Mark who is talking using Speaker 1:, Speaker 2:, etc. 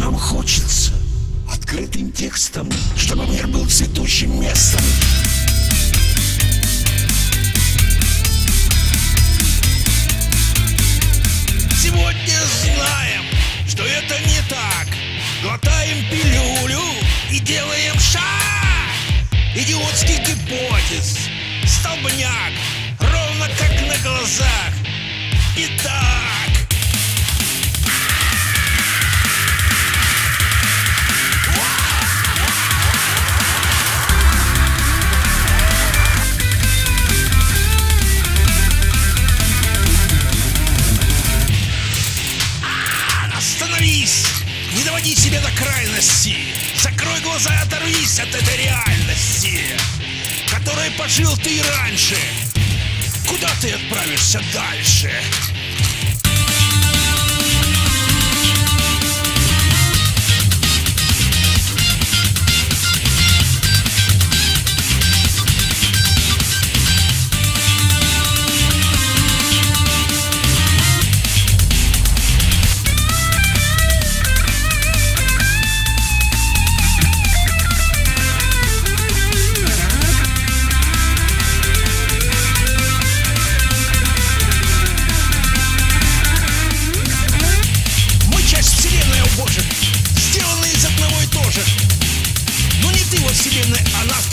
Speaker 1: Нам хочется открытым текстом, чтобы мир был цветущим местом. Сегодня знаем, что это не так. Глотаем пилюлю и делаем шаг. Идиотский гипотез, столбняк, ровно как на Доводи себя до крайности! Закрой глаза и оторвись от этой реальности, которой пожил ты и раньше. Куда ты отправишься дальше? She gave me a lot.